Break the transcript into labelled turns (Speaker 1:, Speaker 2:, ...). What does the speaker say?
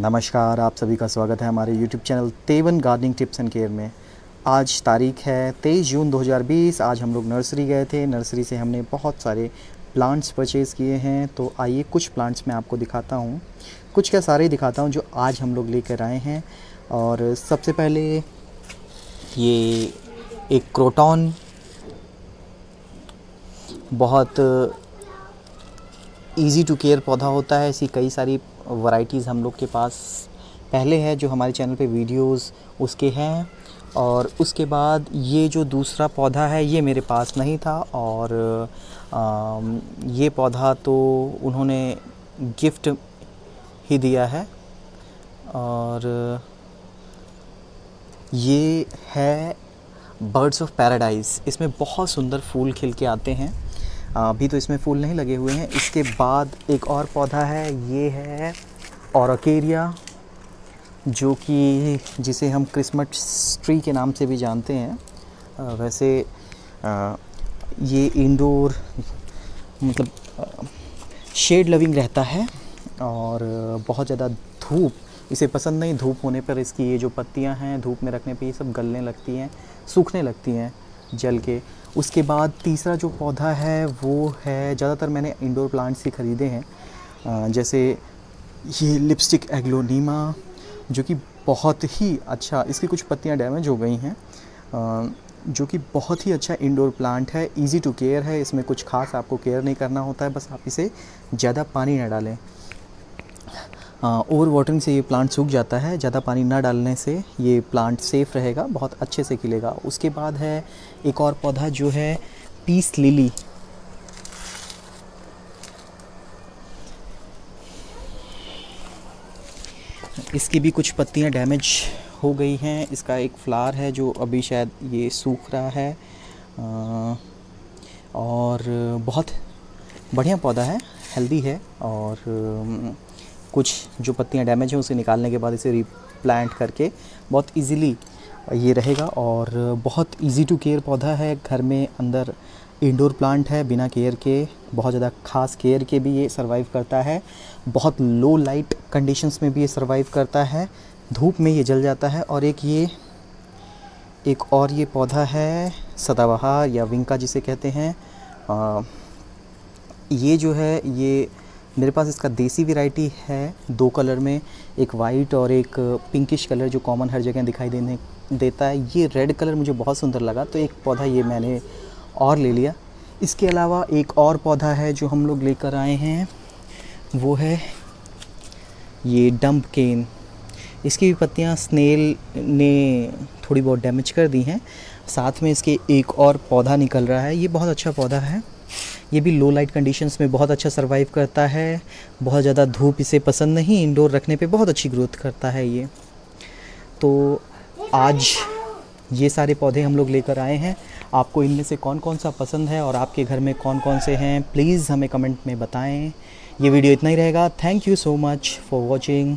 Speaker 1: नमस्कार, आप सभी का स्वागत है हमारे YouTube चैनल तेवन गार्डनिंग टिप्स एंड केयर में। आज तारीख है 23 जून 2020 आज हम लोग नर्सरी गए थे। नर्सरी से हमने बहुत सारे प्लांट्स परचेज़ किए हैं तो आइए कुछ प्लांट्स मैं आपको दिखाता हूँ। कुछ क्या सारे दिखाता हूँ जो आज हम लोग लेकर आए हैं। और सबसे पहले ये एक क्रोटॉन बहुत इजी टू केयर पौधा होता है। ऐसी कई सारी वैरायटीज़ हम लोग के पास पहले है जो हमारे चैनल पे वीडियोस उसके हैं। और उसके बाद ये जो दूसरा पौधा है ये मेरे पास नहीं था। और आ, ये पौधा तो उन्होंने गिफ्ट ही दिया है। और ये है बर्ड्स ऑफ़ पैराडाइज इसमें बहुत सुंदर फूल खिल के आते हैं। अभी तो इसमें फूल नहीं लगे हुए हैं। इसके बाद एक और पौधा है, ये है औरकेरिया, जो कि जिसे हम क्रिसमस ट्री के नाम से भी जानते हैं। वैसे ये इंडोर मतलब शेड लविंग रहता है और बहुत ज़्यादा धूप, इसे पसंद नहीं, धूप होने पर इसकी ये जो पत्तियाँ हैं, धूप में रखने पे ये सब गलने लगती हैं, सूखने लगती हैं। जल के। उसके बाद तीसरा जो पौधा है, वो है, ज़्यादातर मैंने इंडोर प्लांट्स ही ख़रीदे हैं। जैसे ये लिपस्टिक एग्लोनीमा जो कि बहुत ही अच्छा इसकी कुछ पत्तियाँ डैमेज हो गई हैं। जो कि बहुत ही अच्छा इंडोर प्लांट है इजी टू केयर है, इसमें कुछ खास आपको केयर नहीं करना होता है, बस आप इसे ज़्यादा पानी ना डालें। ओवर वाटरिंग से ये प्लांट सूख जाता है, ज़्यादा पानी ना डालने से ये प्लांट सेफ़ रहेगा, बहुत अच्छे से खिलेगा। उसके बाद है, एक और पौधा जो है, पीस लिली। इसकी भी कुछ पत्तियाँ डैमेज हो गई हैं। इसका एक फ्लावर है जो अभी शायद ये सूख रहा है। और बहुत बढ़िया पौधा है, हेल्दी है और कुछ जो पत्तियाँ डैमेज हैं उसे निकालने के बाद इसे रिप्लांट करके बहुत इजीली ये रहेगा और बहुत इजी टू केयर पौधा है। घर में अंदर इंडोर प्लांट है, बिना केयर के, बहुत ज़्यादा खास केयर के भी ये सरवाइव करता है। बहुत लो लाइट कंडीशंस में भी ये सरवाइव करता है। धूप में ये जल जाता है और एक ये, एक और ये पौधा है, सदाबहार या विंका जिसे कहते हैं। ये जो है, ये मेरे पास इसका देसी वैरायटी है, दो कलर में, एक वाइट और एक पिंकिश कलर जो कॉमन हर जगह दिखाई देने, देता है। ये रेड कलर मुझे बहुत सुंदर लगा तो एक पौधा ये मैंने और ले लिया। इसके अलावा एक और पौधा है जो हम लोग लेकर आए हैं, वो है ये डम्प केन इसकी भी पत्तियाँ स्नेल ने थोड़ी बहुत डैमेज कर दी हैं, साथ में इसके एक और पौधा निकल रहा है। ये बहुत अच्छा पौधा है। ये भी लो लाइट कंडीशंस में बहुत अच्छा सर्वाइव करता है। बहुत ज़्यादा धूप इसे पसंद नहीं इंडोर रखने पे बहुत अच्छी ग्रोथ करता है ये। तो आज ये सारे पौधे हम लोग लेकर आए हैं। आपको इनमें से कौन कौन सा पसंद है और आपके घर में कौन कौन से हैं प्लीज़ हमें कमेंट में बताएँ। ये वीडियो इतना ही रहेगा। Thank you so much for watching